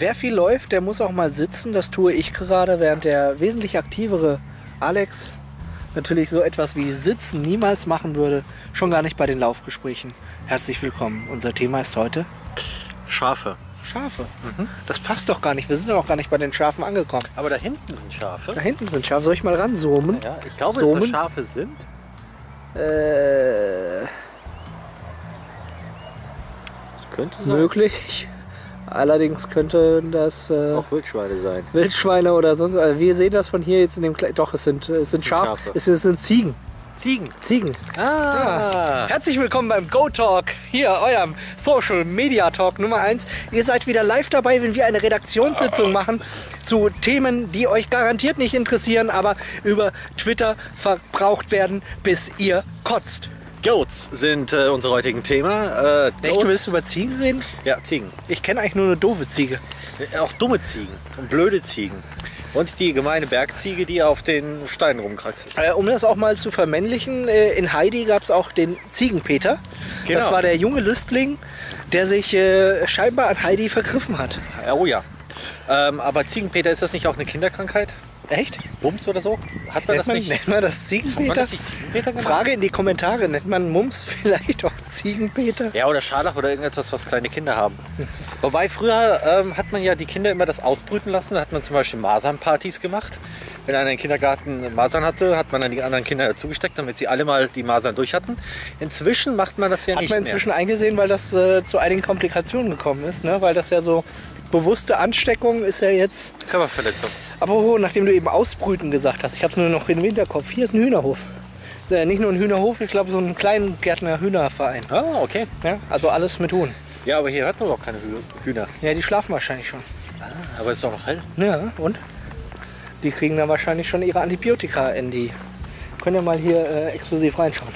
Wer viel läuft, der muss auch mal sitzen. Das tue ich gerade, während der wesentlich aktivere Alex natürlich so etwas wie Sitzen niemals machen würde. Schon gar nicht bei den Laufgesprächen. Herzlich willkommen. Unser Thema ist heute Schafe. Schafe. Das passt doch gar nicht. Wir sind doch noch gar nicht bei den Schafen angekommen. Aber da hinten sind Schafe. Da hinten sind Schafe. Soll ich mal ranzoomen? Ja, ich glaube, dass das Schafe sind. Äh, könnte sein. möglich. Allerdings könnten das äh, Auch Wildschweine sein. Wildschweine oder sonst. Also wir sehen das von hier jetzt in dem. Kle Doch, es sind, es sind Schafe. Schafe. Es, es sind Ziegen. Ziegen. Ziegen. Ah. Herzlich willkommen beim Go Talk, hier eurem Social Media Talk Nummer 1. Ihr seid wieder live dabei, wenn wir eine Redaktionssitzung machen zu Themen, die euch garantiert nicht interessieren, aber über Twitter verbraucht werden, bis ihr kotzt. Goats sind äh, unser heutigen Thema. Äh, Echt, du willst über Ziegen reden? Ja, Ziegen. Ich kenne eigentlich nur eine doofe Ziege. Äh, Auch dumme Ziegen und blöde Ziegen. Und die gemeine Bergziege, die auf den Steinen rumkraxelt. Äh, um das auch mal zu vermännlichen, äh, in Heidi gab es auch den Ziegenpeter. Genau. Das war der junge Lüstling, der sich äh, scheinbar an Heidi vergriffen hat. Ja, Oh ja. Ähm, aber Ziegenpeter, ist das nicht auch eine Kinderkrankheit? Echt? Bums oder so? Hat man Nennt das man, nicht? nennt man das Hat man Ziegenpeter? das Ziegenpeter? Frage in die Kommentare, nennt man Mums vielleicht auch Ziegenpeter? Ja, oder Scharlach oder irgendetwas, was kleine Kinder haben. Wobei früher ähm, hat man ja die Kinder immer das ausbrüten lassen. Da hat man zum Beispiel Masernpartys gemacht. Wenn einer im Kindergarten Masern hatte, hat man dann die anderen Kinder zugesteckt, damit sie alle mal die Masern durch hatten. Inzwischen macht man das ja Hat nicht man mehr. inzwischen eingesehen, weil das äh, zu einigen Komplikationen gekommen ist, ne? weil das ja so bewusste Ansteckung ist ja jetzt. Körperverletzung. Aber nachdem du eben ausbrüten gesagt hast, ich habe es nur noch im Hinterkopf, hier ist ein Hühnerhof. Ist ja nicht nur ein Hühnerhof, ich glaube so ein kleinen Gärtner Hühnerverein. Ah, okay. Ja? Also alles mit Huhn. Ja, aber hier hat man doch keine Hü- Hühner. Ja, die schlafen wahrscheinlich schon. Aber es ist doch noch hell. Ja, und? Die kriegen dann wahrscheinlich schon ihre Antibiotika in die. Können ja mal hier äh, exklusiv reinschauen.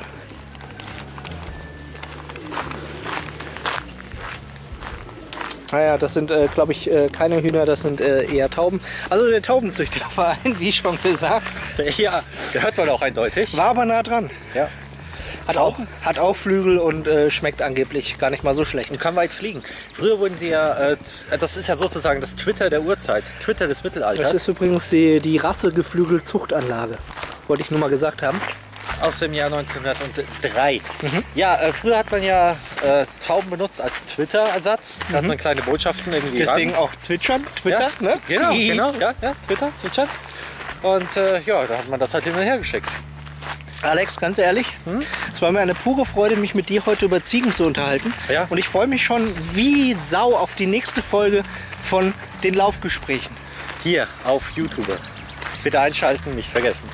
Naja, das sind, äh, glaube ich, äh, keine Hühner, das sind äh, eher Tauben. Also der Taubenzüchterverein, wie schon gesagt, Ja, da hört man auch eindeutig. war aber nah dran. Ja. Hat auch, hat auch Flügel und äh, schmeckt angeblich gar nicht mal so schlecht. Und kann weit fliegen. Früher wurden sie ja, äh, das ist ja sozusagen das Twitter der Urzeit, Twitter des Mittelalters. Das ist übrigens die, die Rassegeflügel-Zuchtanlage. Wollte ich nur mal gesagt haben. Aus dem Jahr 1903. Mhm. Ja, äh, früher hat man ja äh, Tauben benutzt als Twitter-Ersatz. Da hat man kleine Botschaften irgendwie Mhm. Deswegen ran. auch zwitschern, Twitter, ja, ne? Genau, genau, ja, ja, Twitter, zwitschern. Und äh, ja, da hat man das halt hin und her geschickt. Alex, ganz ehrlich, es war mir eine pure Freude, mich mit dir heute über Ziegen zu unterhalten. Ja. Und ich freue mich schon wie Sau auf die nächste Folge von den Laufgesprächen. Hier auf YouTube. Bitte einschalten, nicht vergessen.